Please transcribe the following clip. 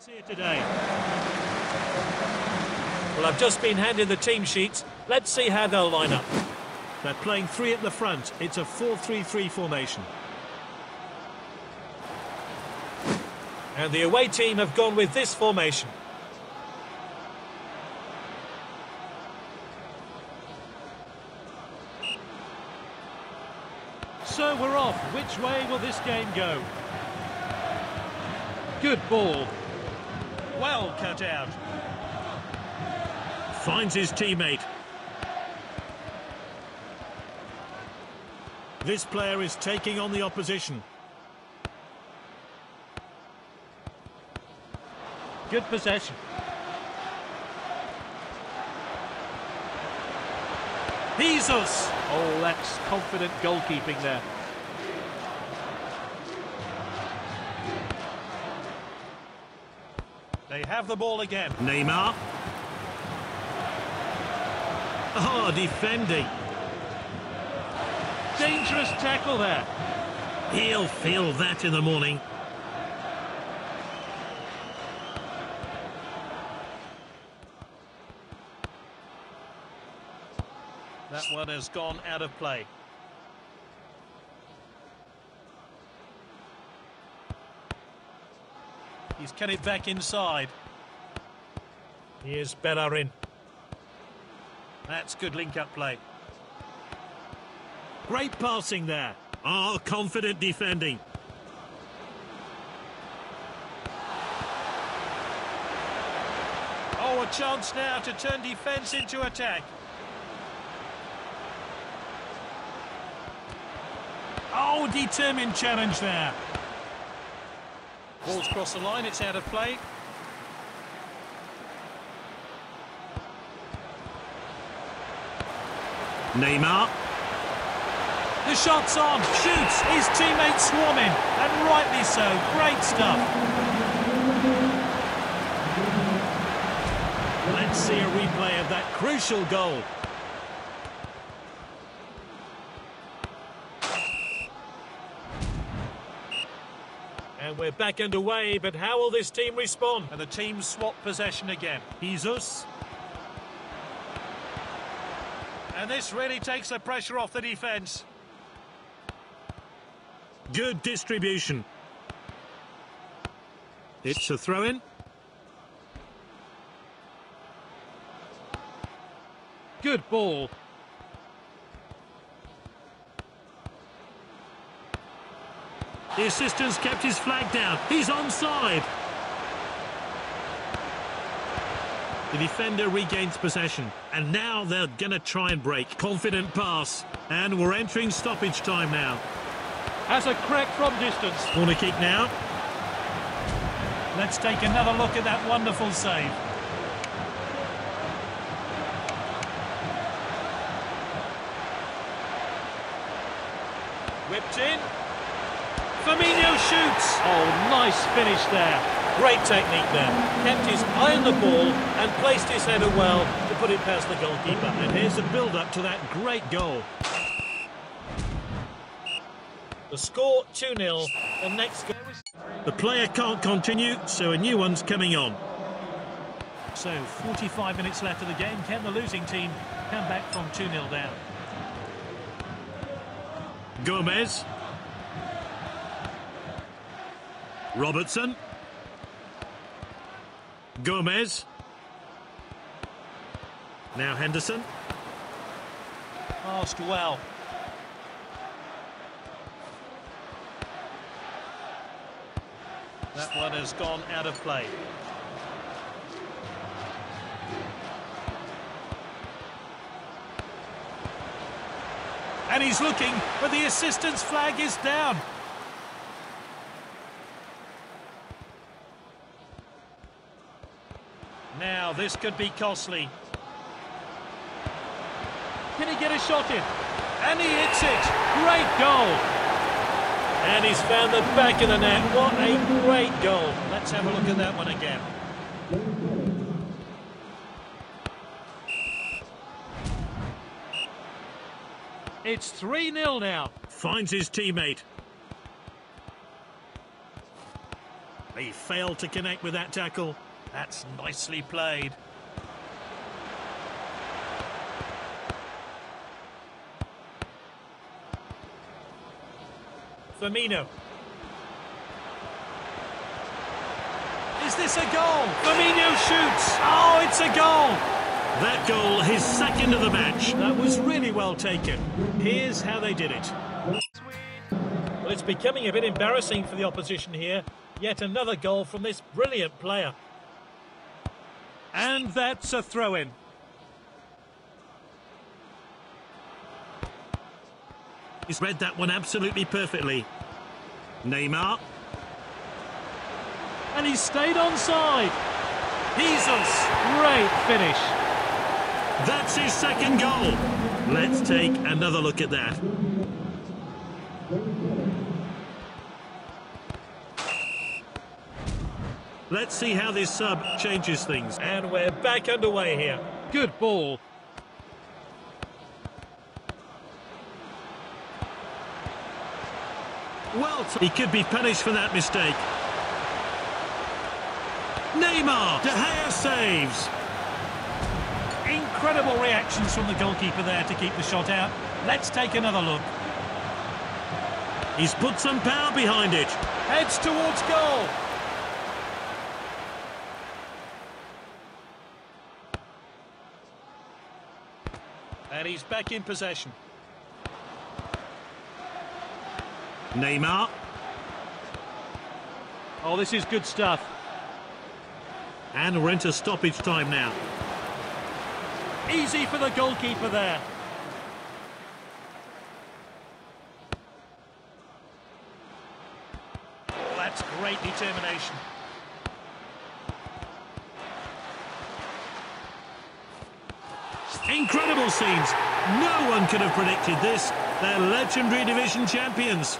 here today. Well, I've just been handed the team sheets. Let's see how they'll line up. They're playing three at the front. It's a 4-3-3 formation. And the away team have gone with this formation. So we're off. Which way will this game go? Good ball. Well cut out. Finds his teammate. This player is taking on the opposition. Good possession. Jesus! Oh, that's confident goalkeeping there. They have the ball again. Neymar. Oh, defending. Dangerous tackle there. He'll feel that in the morning. That one has gone out of play. He's cut it back inside. Here's Bellerin. That's good link-up play. Great passing there. Oh, confident defending. Oh, a chance now to turn defence into attack. Oh, determined challenge there. Ball's crossed the line, it's out of play. Neymar. The shot's on, shoots, his teammates swarming, and rightly so, great stuff. Let's see a replay of that crucial goal. And we're back underway, but how will this team respond? And the team swap possession again. Jesus. And this really takes the pressure off the defence. Good distribution. It's a throw-in. Good ball. The assistant's kept his flag down. He's onside. The defender regains possession. And now they're going to try and break. Confident pass. And we're entering stoppage time now. Has a crack from distance. Corner kick now. Let's take another look at that wonderful save. Whipped in. Firmino shoots. Oh, nice finish there. Great technique there. Kept his eye on the ball and placed his header well to put it past the goalkeeper. And here's the build-up to that great goal. The score 2-0. The next goal The player can't continue, so a new one's coming on. So, 45 minutes left of the game. Can the losing team come back from 2-0 down? Gomez. Robertson. Gomez. Now Henderson. Passed well. That one has gone out of play. And he's looking, but the assistant's flag is down. Now, this could be costly. Can he get a shot in? And he hits it. Great goal. And he's found the back of the net. What a great goal. Let's have a look at that one again. It's 3-0 now. Finds his teammate. He failed to connect with that tackle. That's nicely played. Firmino. Is this a goal? Firmino shoots. Oh, it's a goal. That goal, his second of the match. That was really well taken. Here's how they did it. Well, it's becoming a bit embarrassing for the opposition here. Yet another goal from this brilliant player. And that's a throw-in. He's read that one absolutely perfectly. Neymar. And he stayed onside. Jesus, great finish. That's his second goal. Let's take another look at that. Let's see how this sub changes things. And we're back underway here. Good ball. Well, he could be punished for that mistake. Neymar, De Gea saves. Incredible reactions from the goalkeeper there to keep the shot out. Let's take another look. He's put some power behind it. Heads towards goal. And he's back in possession. Neymar. Oh, this is good stuff. And we're into stoppage time now. Easy for the goalkeeper there. Oh, that's great determination. Incredible scenes. No one could have predicted this. They're legendary division champions.